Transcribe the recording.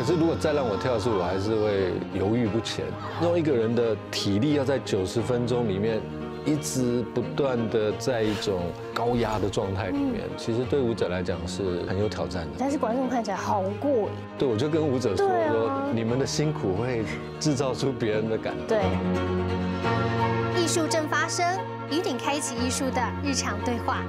可是如果再让我跳的时候，我还是会犹豫不前。用一个人的体力要在九十分钟里面一直不断的在一种高压的状态里面，其实对舞者来讲是很有挑战的。但是观众看起来好过瘾。对，我就跟舞者说，你们的辛苦会制造出别人的感动。对，艺术正发生，与顶开启艺术的日常对话。